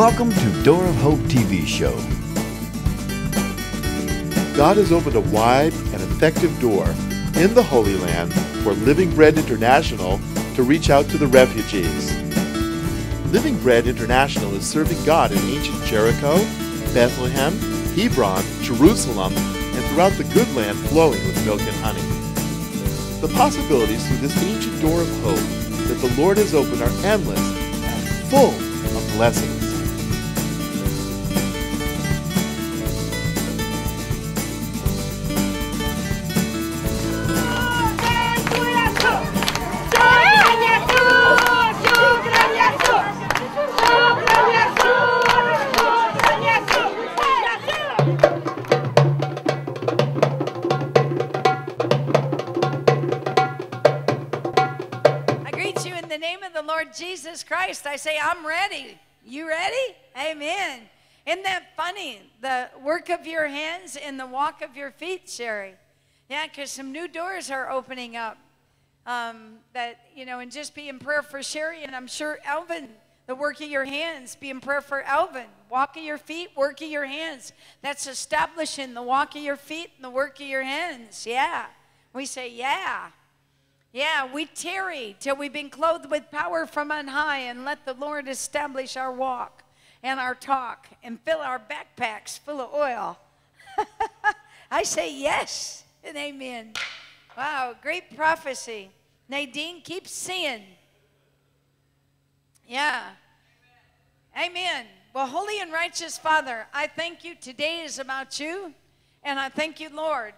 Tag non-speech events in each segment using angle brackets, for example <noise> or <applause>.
Welcome to Door of Hope TV show. God has opened a wide and effective door in the Holy Land for Living Bread International to reach out to the refugees. Living Bread International is serving God in ancient Jericho, Bethlehem, Hebron, Jerusalem, and throughout the good land flowing with milk and honey. The possibilities through this ancient door of hope that the Lord has opened are endless and full of blessings. Work of your hands and the walk of your feet, Sherry. Yeah, because some new doors are opening up. Um, that, you know, and just be in prayer for Sherry, and I'm sure Elvin, the work of your hands, be in prayer for Elvin. Walk of your feet, work of your hands. That's establishing the walk of your feet and the work of your hands. Yeah. We say, yeah. Yeah, we tarry till we've been clothed with power from on high and let the Lord establish our walk and our talk and fill our backpacks full of oil. <laughs> I say yes and amen. Wow, great prophecy. Nadine, keep seeing. Yeah. Amen. Well, holy and righteous Father, I thank you. Today is about you. And I thank you, Lord.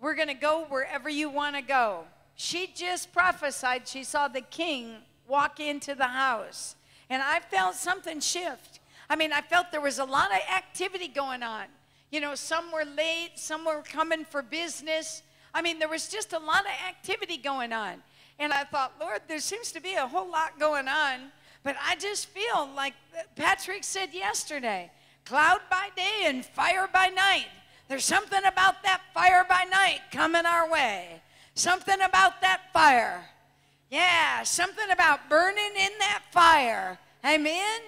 We're going to go wherever you want to go. She just prophesied she saw the king walk into the house. And I felt something shift. I mean, I felt there was a lot of activity going on. You know, some were late, some were coming for business. I mean, there was just a lot of activity going on. And I thought, Lord, there seems to be a whole lot going on. But I just feel like Patrick said yesterday cloud by day and fire by night. There's something about that fire by night coming our way. Something about that fire. Yeah, something about burning in that fire. Amen?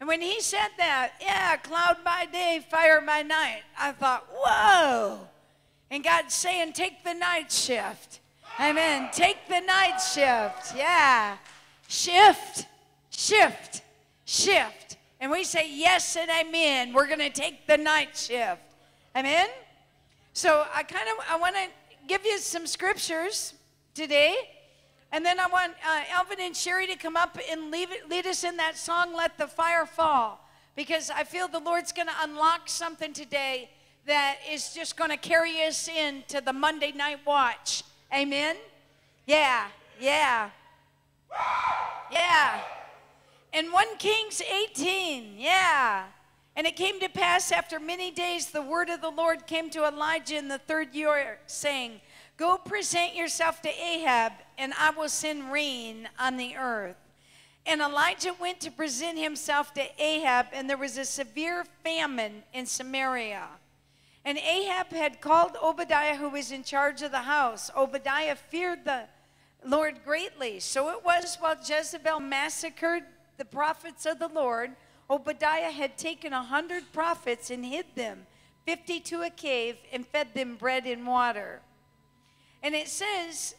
And when he said that, yeah, cloud by day, fire by night, I thought, whoa. And God's saying, take the night shift. Amen. Take the night shift. Yeah. Shift, shift, shift. And we say yes and amen. We're going to take the night shift. Amen. So I kind of I want to give you some scriptures today. And then I want uh, Alvin and Sherry to come up and lead, lead us in that song, Let the Fire Fall. Because I feel the Lord's going to unlock something today that is just going to carry us into the Monday night watch. Amen? Yeah, yeah, yeah. And 1 Kings 18, yeah. And it came to pass after many days, the word of the Lord came to Elijah in the third year, saying, Go present yourself to Ahab, and I will send rain on the earth. And Elijah went to present himself to Ahab, and there was a severe famine in Samaria. And Ahab had called Obadiah, who was in charge of the house. Obadiah feared the Lord greatly. So it was while Jezebel massacred the prophets of the Lord, Obadiah had taken a hundred prophets and hid them, fifty to a cave, and fed them bread and water. And it says,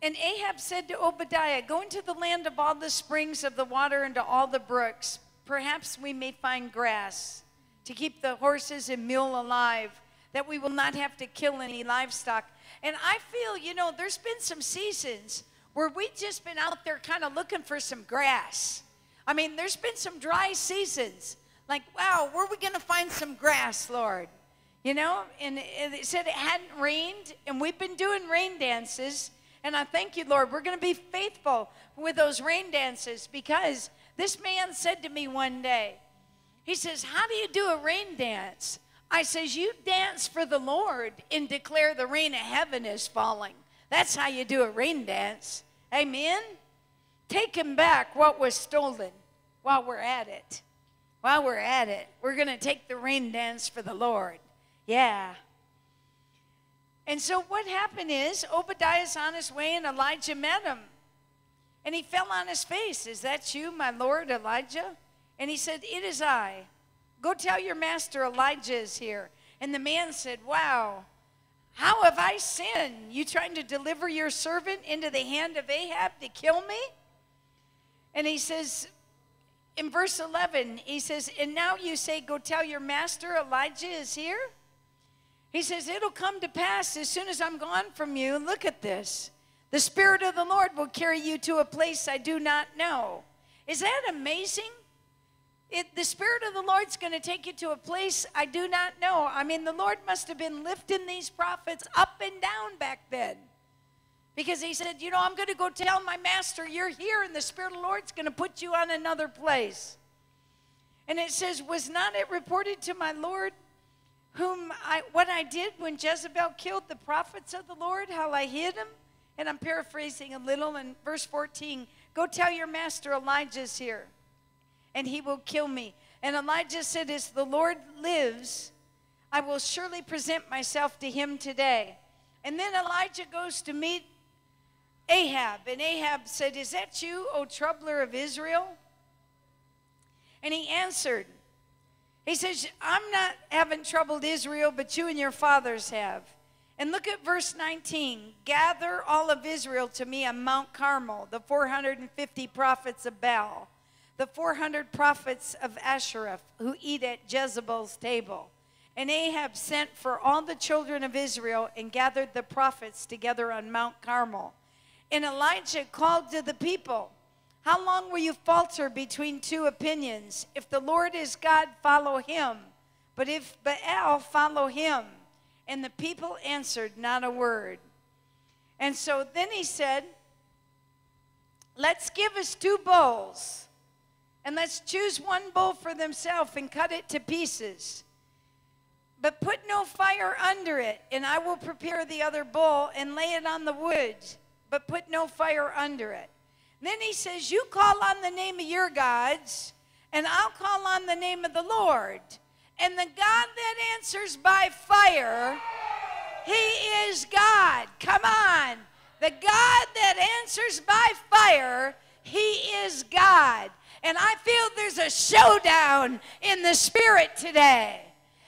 And Ahab said to Obadiah, Go into the land of all the springs of the water and to all the brooks. Perhaps we may find grass to keep the horses and mule alive, that we will not have to kill any livestock. And I feel, you know, there's been some seasons where we've just been out there kind of looking for some grass. I mean, there's been some dry seasons. Like, wow, where are we going to find some grass, Lord? You know, and it said it hadn't rained, and we've been doing rain dances. And I thank you, Lord. We're going to be faithful with those rain dances because this man said to me one day, he says, How do you do a rain dance? I says, You dance for the Lord and declare the rain of heaven is falling. That's how you do a rain dance. Amen? Taking back what was stolen while we're at it. While we're at it, we're going to take the rain dance for the Lord. Yeah. And so what happened is Obadiah's on his way and Elijah met him. And he fell on his face. Is that you, my Lord Elijah? And he said, It is I. Go tell your master Elijah is here. And the man said, Wow, how have I sinned? You trying to deliver your servant into the hand of Ahab to kill me? And he says, in verse 11, he says, And now you say, Go tell your master Elijah is here? He says, It'll come to pass as soon as I'm gone from you. Look at this. The Spirit of the Lord will carry you to a place I do not know. Is that amazing? It, the Spirit of the Lord's going to take you to a place I do not know. I mean, the Lord must have been lifting these prophets up and down back then. Because he said, You know, I'm going to go tell my master, you're here, and the Spirit of the Lord's going to put you on another place. And it says, Was not it reported to my Lord whom I, what I did when Jezebel killed the prophets of the Lord, how I hid them? And I'm paraphrasing a little in verse 14 Go tell your master Elijah's here, and he will kill me. And Elijah said, As the Lord lives, I will surely present myself to him today. And then Elijah goes to meet Ahab. And Ahab said, Is that you, O troubler of Israel? And he answered, He says, I'm not having troubled Israel, but you and your fathers have. And look at verse 19. Gather all of Israel to me on Mount Carmel, the 450 prophets of Baal, the 400 prophets of Asherah who eat at Jezebel's table. And Ahab sent for all the children of Israel and gathered the prophets together on Mount Carmel. And Elijah called to the people, How long will you falter between two opinions? If the Lord is God, follow him. But if Baal, follow him. And the people answered not a word. And so then he said, Let's give us two bowls. And let's choose one bowl for themselves and cut it to pieces. But put no fire under it, and I will prepare the other bowl and lay it on the wood but put no fire under it. Then he says, You call on the name of your gods, and I'll call on the name of the Lord. And the God that answers by fire, he is God. Come on. The God that answers by fire, he is God. And I feel there's a showdown in the spirit today.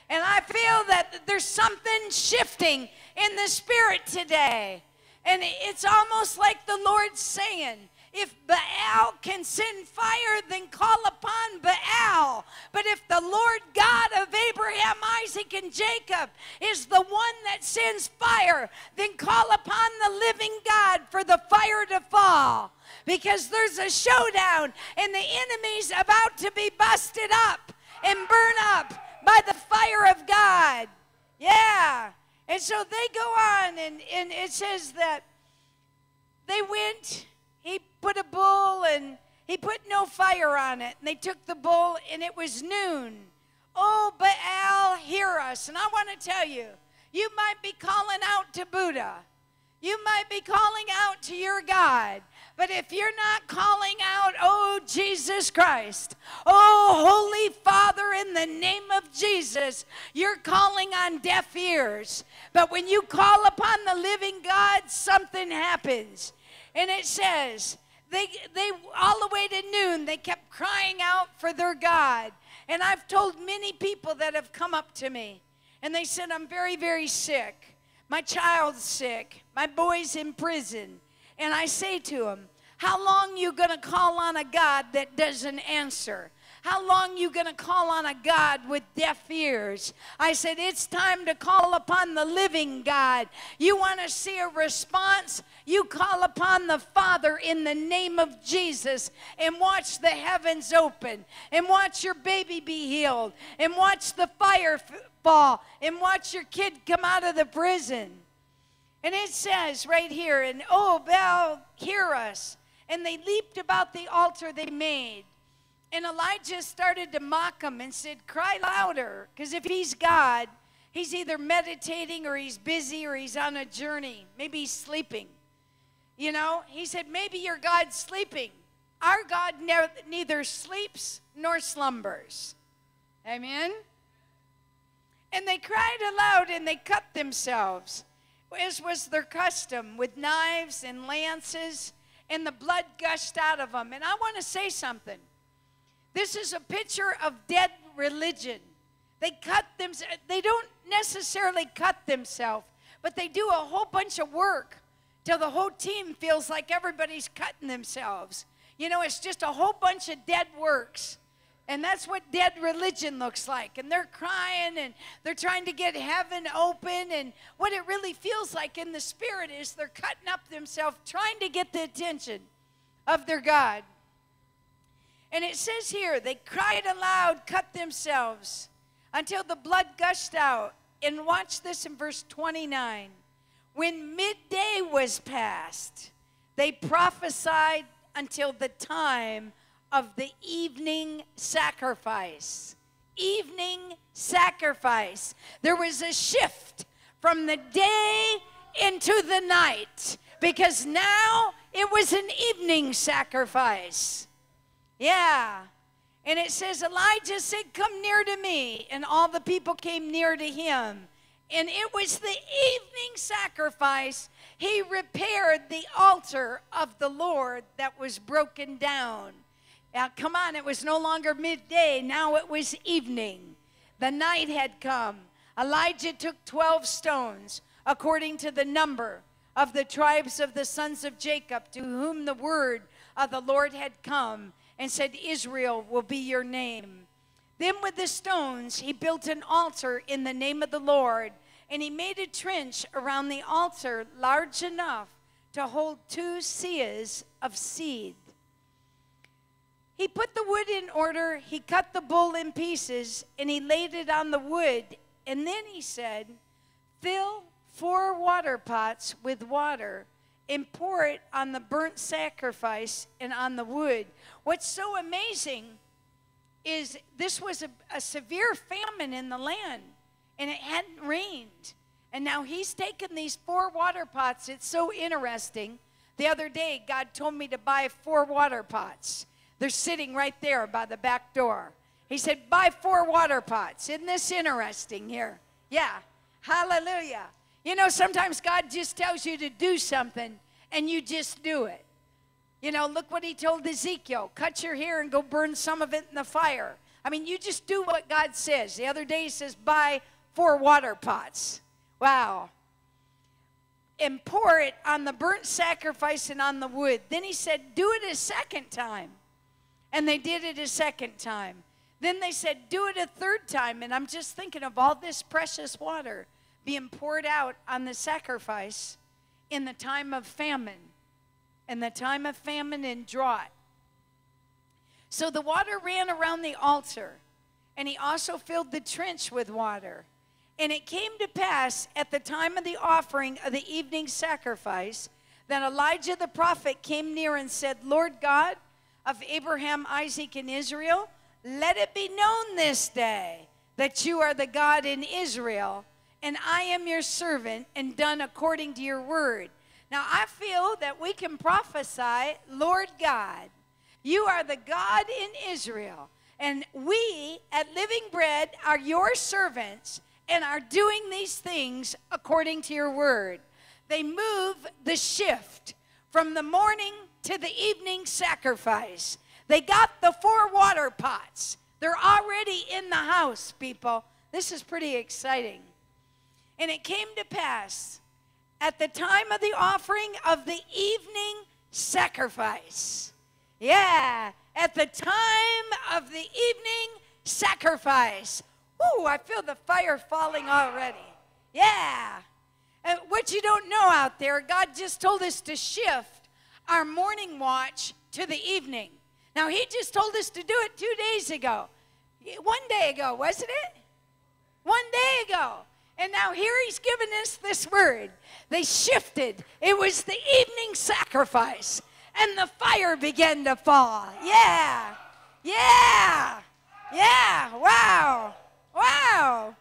And I feel that there's something shifting in the spirit today. And it's almost like the Lord's saying, if Baal can send fire, then call upon Baal. But if the Lord God of Abraham, Isaac, and Jacob is the one that sends fire, then call upon the living God for the fire to fall. Because there's a showdown, and the enemy's about to be busted up and burn up by the fire of God. Yeah. And so they go on, and, and it says that they went, he put a bull, and he put no fire on it. And they took the bull, and it was noon. Oh, Baal, hear us. And I want to tell you, you might be calling out to Buddha. You might be calling out to your God. But if you're not calling out, oh, Jesus Christ, oh, Holy Father, in the name of Jesus, you're calling on deaf ears. But when you call upon the living God, something happens. And it says, they, they all the way to noon, they kept crying out for their God. And I've told many people that have come up to me, and they said, I'm very, very sick. My child's sick. My boy's in prison. And I say to them, how long you going to call on a God that doesn't answer? How long you going to call on a God with deaf ears? I said, it's time to call upon the living God. You want to see a response? You call upon the Father in the name of Jesus and watch the heavens open and watch your baby be healed and watch the fire fall and watch your kid come out of the prison. And it says right here, and oh, Baal, hear us and they leaped about the altar they made. And Elijah started to mock him and said, Cry louder, because if he's God, he's either meditating or he's busy or he's on a journey. Maybe he's sleeping. You know, he said, Maybe your God's sleeping. Our God ne- neither sleeps nor slumbers. Amen? And they cried aloud and they cut themselves, as was their custom, with knives and lances and the blood gushed out of them. And I want to say something. This is a picture of dead religion. They cut them, they don't necessarily cut themselves, but they do a whole bunch of work till the whole team feels like everybody's cutting themselves. You know, it's just a whole bunch of dead works. And that's what dead religion looks like. And they're crying and they're trying to get heaven open. And what it really feels like in the spirit is they're cutting up themselves, trying to get the attention of their God. And it says here, they cried aloud, cut themselves until the blood gushed out. And watch this in verse 29. When midday was past, they prophesied until the time of the evening sacrifice. Evening sacrifice. There was a shift from the day into the night because now it was an evening sacrifice. Yeah. And it says, Elijah said, Come near to me. And all the people came near to him. And it was the evening sacrifice. He repaired the altar of the Lord that was broken down. Now, come on, it was no longer midday, now it was evening. The night had come. Elijah took 12 stones, according to the number of the tribes of the sons of Jacob, to whom the word of the Lord had come, and said, Israel will be your name. Then with the stones he built an altar in the name of the Lord, and he made a trench around the altar large enough to hold two seahs of seed. He put the wood in order, he cut the bull in pieces, and he laid it on the wood. And then he said, Fill four water pots with water and pour it on the burnt sacrifice and on the wood. What's so amazing is this was a, a severe famine in the land and it hadn't rained. And now he's taken these four water pots. It's so interesting. The other day, God told me to buy four water pots. They're sitting right there by the back door. He said, Buy four water pots. Isn't this interesting here? Yeah. Hallelujah. You know, sometimes God just tells you to do something and you just do it. You know, look what he told Ezekiel cut your hair and go burn some of it in the fire. I mean, you just do what God says. The other day he says, Buy four water pots. Wow. And pour it on the burnt sacrifice and on the wood. Then he said, Do it a second time. And they did it a second time. Then they said, Do it a third time. And I'm just thinking of all this precious water being poured out on the sacrifice in the time of famine, in the time of famine and drought. So the water ran around the altar, and he also filled the trench with water. And it came to pass at the time of the offering of the evening sacrifice that Elijah the prophet came near and said, Lord God, of Abraham, Isaac, and Israel, let it be known this day that you are the God in Israel, and I am your servant, and done according to your word. Now, I feel that we can prophesy, Lord God, you are the God in Israel, and we at Living Bread are your servants and are doing these things according to your word. They move the shift from the morning to the evening sacrifice. They got the four water pots. They're already in the house, people. This is pretty exciting. And it came to pass at the time of the offering of the evening sacrifice. Yeah, at the time of the evening sacrifice. Ooh, I feel the fire falling already. Yeah. And what you don't know out there, God just told us to shift our morning watch to the evening. Now, he just told us to do it two days ago. One day ago, wasn't it? One day ago. And now here he's given us this word. They shifted. It was the evening sacrifice, and the fire began to fall. Yeah. Yeah. Yeah. Wow. Wow.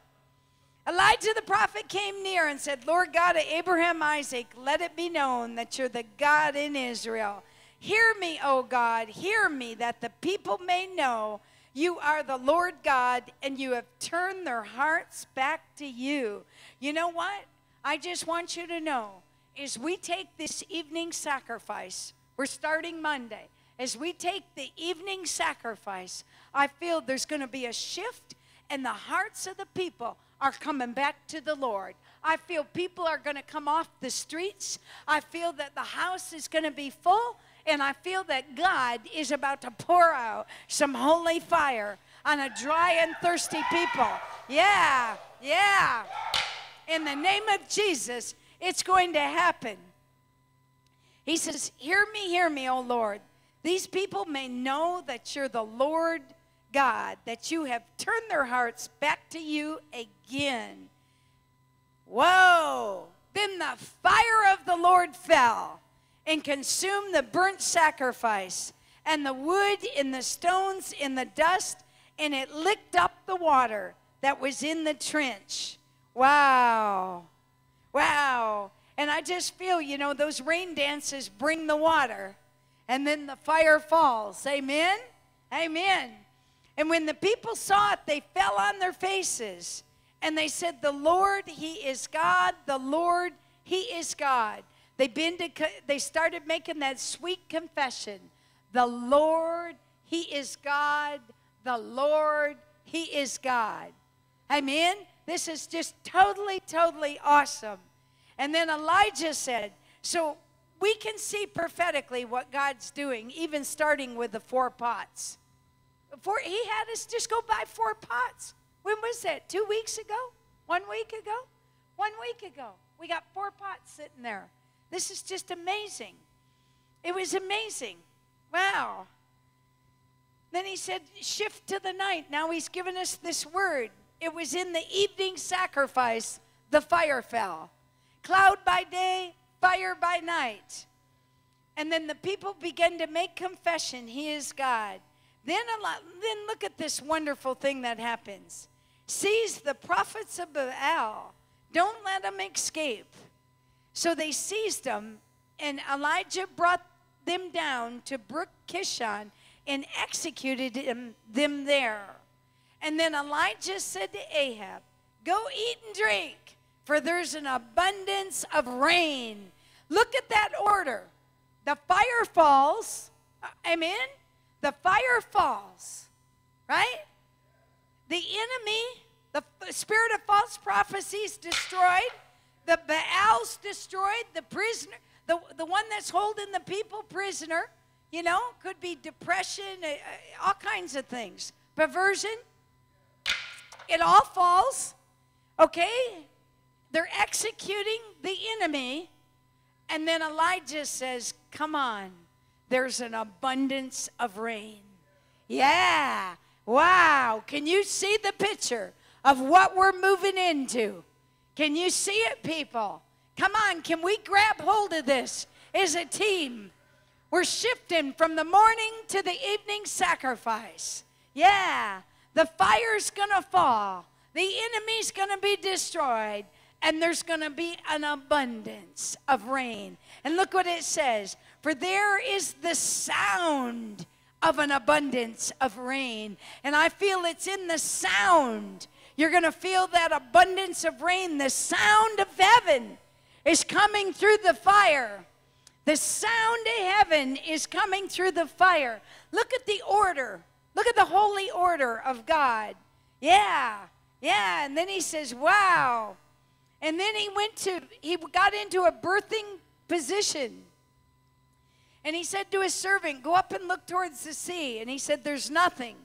Elijah the prophet came near and said, Lord God of Abraham, Isaac, let it be known that you're the God in Israel. Hear me, O God, hear me, that the people may know you are the Lord God and you have turned their hearts back to you. You know what? I just want you to know is we take this evening sacrifice. We're starting Monday. as we take the evening sacrifice, I feel there's going to be a shift and the hearts of the people are coming back to the Lord. I feel people are going to come off the streets. I feel that the house is going to be full. And I feel that God is about to pour out some holy fire on a dry and thirsty people. Yeah, yeah. In the name of Jesus, it's going to happen. He says, Hear me, hear me, O Lord. These people may know that you're the Lord God, that you have turned their hearts back to you again. Whoa! Then the fire of the Lord fell and consumed the burnt sacrifice and the wood and the stones in the dust, and it licked up the water that was in the trench. Wow. Wow. And I just feel, you know, those rain dances bring the water, and then the fire falls. Amen? Amen. And when the people saw it, they fell on their faces and they said, The Lord, He is God. The Lord, He is God. They, been to, they started making that sweet confession The Lord, He is God. The Lord, He is God. Amen? This is just totally, totally awesome. And then Elijah said, So we can see prophetically what God's doing, even starting with the four pots. Before he had us just go buy four pots. When was that? Two weeks ago? One week ago? One week ago. We got four pots sitting there. This is just amazing. It was amazing. Wow. Then he said, shift to the night. Now he's given us this word. It was in the evening sacrifice, the fire fell. Cloud by day, fire by night. And then the people began to make confession, He is God. Then, lot, then look at this wonderful thing that happens. Seize the prophets of Baal. Don't let them escape. So they seized them, and Elijah brought them down to Brook Kishon and executed them, them there. And then Elijah said to Ahab, Go eat and drink, for there's an abundance of rain. Look at that order. The fire falls. Uh, amen the fire falls, right? The enemy, the spirit of false prophecies destroyed, the Baal's destroyed, the prisoner, the, the one that's holding the people prisoner, you know, could be depression, uh, uh, all kinds of things. Perversion, it all falls, okay? They're executing the enemy, and then Elijah says, Come on there's an abundance of rain. Yeah. Wow. Can you see the picture of what we're moving into? Can you see it, people? Come on, can we grab hold of this as a team? We're shifting from the morning to the evening sacrifice. Yeah, the fire's gonna fall, the enemy's gonna be destroyed, and there's gonna be an abundance of rain. And look what it says for there is the sound of an abundance of rain. And I feel it's in the sound. You're going to feel that abundance of rain. The sound of heaven is coming through the fire. The sound of heaven is coming through the fire. Look at the order. Look at the holy order of God. Yeah, yeah. And then he says, wow. And then he went to, he got into a birthing position. And he said to his servant, Go up and look towards the sea. And he said, There's nothing.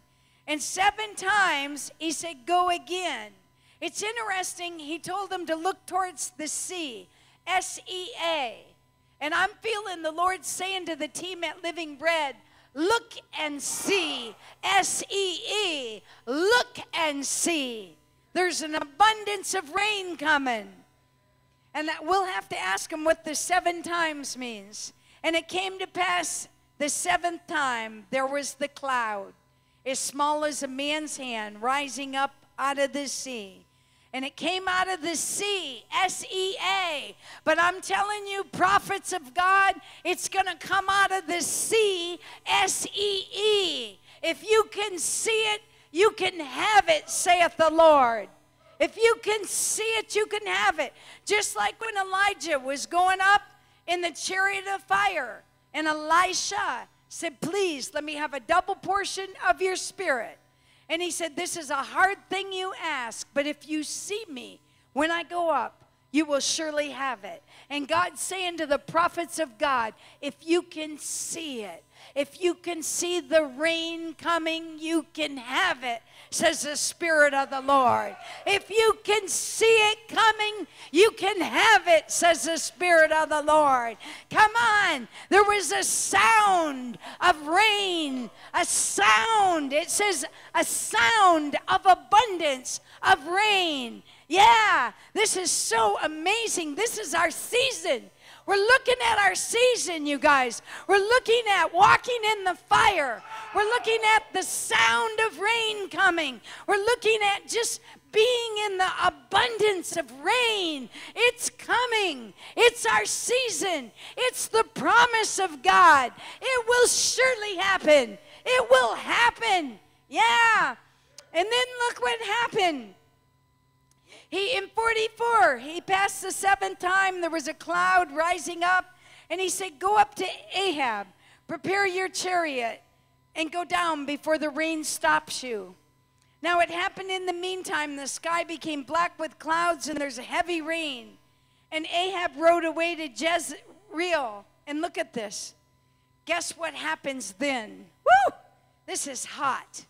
And seven times he said, Go again. It's interesting, he told them to look towards the sea, S E A. And I'm feeling the Lord saying to the team at Living Bread, Look and see, S E E. Look and see. There's an abundance of rain coming. And that we'll have to ask him what the seven times means. And it came to pass the seventh time there was the cloud, as small as a man's hand, rising up out of the sea. And it came out of the sea, S E A. But I'm telling you, prophets of God, it's going to come out of the sea, S E E. If you can see it, you can have it, saith the Lord. If you can see it, you can have it. Just like when Elijah was going up in the chariot of fire. And Elisha said, Please let me have a double portion of your spirit. And he said, This is a hard thing you ask, but if you see me when I go up, you will surely have it. And God's saying to the prophets of God, if you can see it, if you can see the rain coming, you can have it, says the Spirit of the Lord. If you can see it coming, you can have it, says the Spirit of the Lord. Come on. There was a sound of rain, a sound. It says a sound of abundance of rain. Yeah, this is so amazing. This is our season. We're looking at our season, you guys. We're looking at walking in the fire. We're looking at the sound of rain coming. We're looking at just being in the abundance of rain. It's coming. It's our season. It's the promise of God. It will surely happen. It will happen. Yeah. And then look what happened. He in 44, he passed the seventh time. There was a cloud rising up, and he said, Go up to Ahab, prepare your chariot, and go down before the rain stops you. Now it happened in the meantime, the sky became black with clouds, and there's a heavy rain. And Ahab rode away to Jezreel. And look at this. Guess what happens then? Woo! This is hot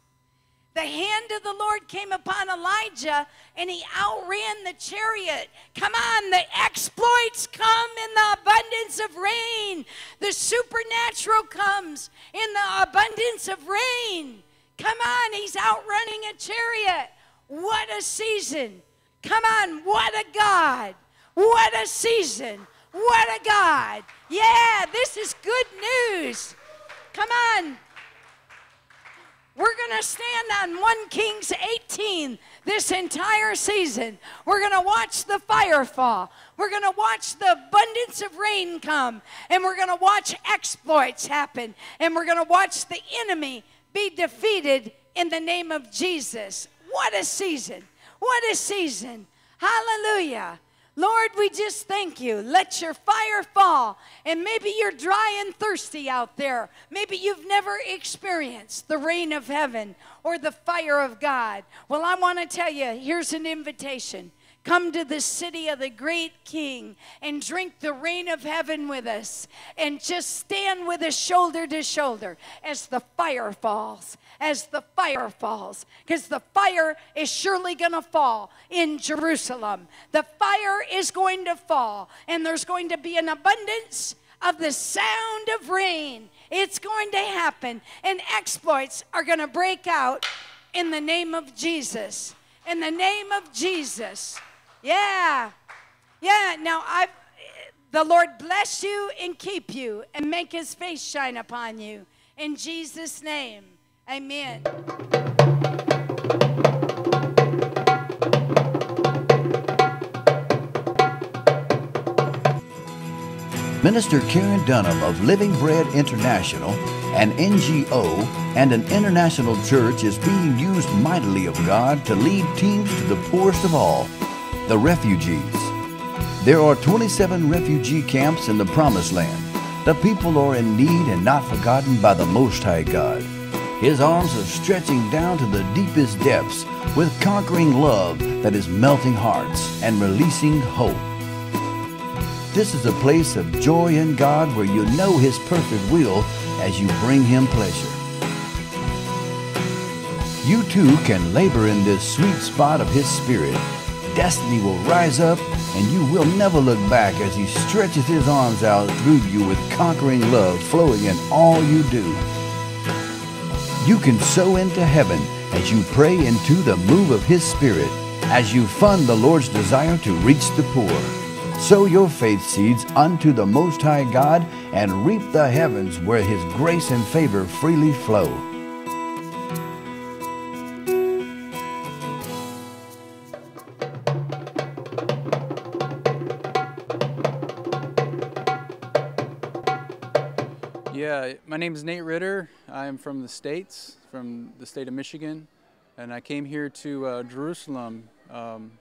the hand of the Lord came upon Elijah and he outran the chariot. Come on, the exploits come in the abundance of rain. The supernatural comes in the abundance of rain. Come on, he's outrunning a chariot. What a season. Come on, what a God. What a season. What a God. Yeah, this is good news. Come on, we're going to stand on 1 Kings 18 this entire season. We're going to watch the fire fall. We're going to watch the abundance of rain come. And we're going to watch exploits happen. And we're going to watch the enemy be defeated in the name of Jesus. What a season! What a season! Hallelujah. Lord, we just thank you. Let your fire fall. And maybe you're dry and thirsty out there. Maybe you've never experienced the rain of heaven or the fire of God. Well, I want to tell you here's an invitation. Come to the city of the great King and drink the rain of heaven with us and just stand with us shoulder to shoulder as the fire falls as the fire falls, because the fire is surely going to fall in Jerusalem. The fire is going to fall, and there's going to be an abundance of the sound of rain. It's going to happen, and exploits are going to break out in the name of Jesus. In the name of Jesus. Yeah. Yeah. Now, I've. The Lord bless you and keep you and make his face shine upon you. In Jesus' name. Amen. Minister Karen Dunham of Living Bread International, an NGO and an international church, is being used mightily of God to lead teams to the poorest of all, the refugees. There are 27 refugee camps in the Promised Land. The people are in need and not forgotten by the Most High God. His arms are stretching down to the deepest depths with conquering love that is melting hearts and releasing hope. This is a place of joy in God where you know His perfect will as you bring Him pleasure. You too can labor in this sweet spot of His Spirit. Destiny will rise up and you will never look back as He stretches His arms out through you with conquering love flowing in all you do. You can sow into heaven as you pray into the move of His Spirit, as you fund the Lord's desire to reach the poor. Sow your faith seeds unto the Most High God and reap the heavens where His grace and favor freely flow. Yeah, my name is Nate Ritter. I'm from the States, from the state of Michigan, and I came here to uh, Jerusalem um,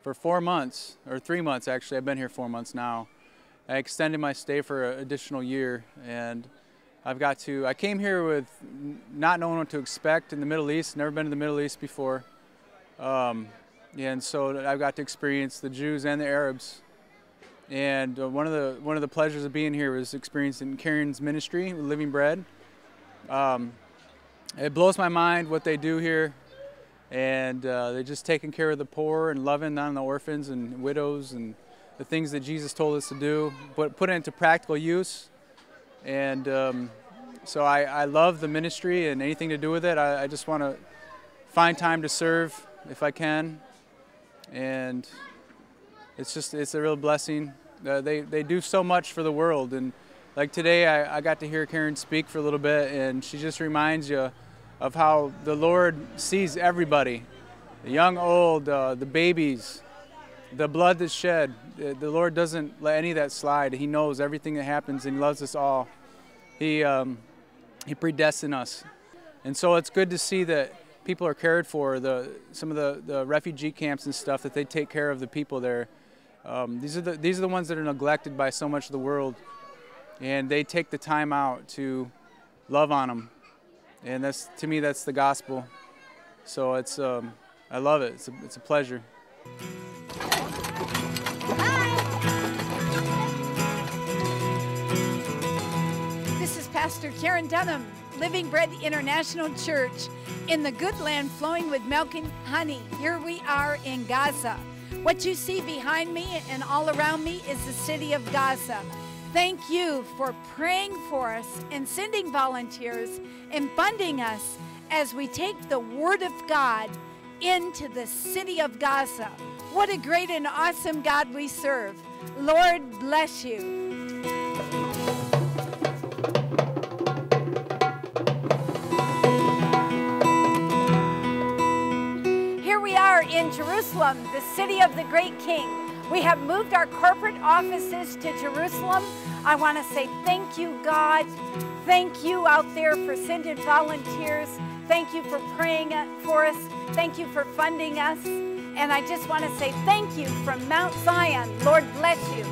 for four months, or three months actually. I've been here four months now. I extended my stay for an additional year, and I've got to, I came here with not knowing what to expect in the Middle East, never been to the Middle East before. Um, and so I've got to experience the Jews and the Arabs. And uh, one of the one of the pleasures of being here was experiencing Karen's ministry, Living Bread. Um, it blows my mind what they do here, and uh, they're just taking care of the poor and loving on the orphans and widows and the things that Jesus told us to do, but put it into practical use. And um, so I, I, love the ministry and anything to do with it. I, I just want to find time to serve if I can, and it's just it's a real blessing. Uh, they they do so much for the world, and like today I, I got to hear Karen speak for a little bit, and she just reminds you of how the Lord sees everybody, the young, old, uh, the babies, the blood that's shed. The Lord doesn't let any of that slide. He knows everything that happens, and He loves us all. He um, He predestined us, and so it's good to see that people are cared for. The some of the, the refugee camps and stuff that they take care of the people there. Um, these are the these are the ones that are neglected by so much of the world, and they take the time out to love on them, and that's to me that's the gospel. So it's um, I love it. It's a, it's a pleasure. This is Pastor Karen Dunham, Living Bread International Church in the good land flowing with milk and honey. Here we are in Gaza. What you see behind me and all around me is the city of Gaza. Thank you for praying for us and sending volunteers and funding us as we take the Word of God into the city of Gaza. What a great and awesome God we serve. Lord bless you. In Jerusalem, the city of the great king. We have moved our corporate offices to Jerusalem. I want to say thank you, God. Thank you out there for sending volunteers. Thank you for praying for us. Thank you for funding us. And I just want to say thank you from Mount Zion. Lord bless you.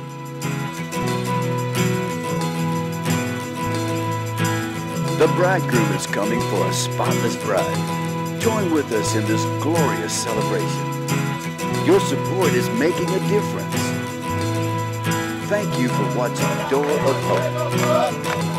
The bridegroom is coming for a spotless bride. Join with us in this glorious celebration. Your support is making a difference. Thank you for watching Door of Hope.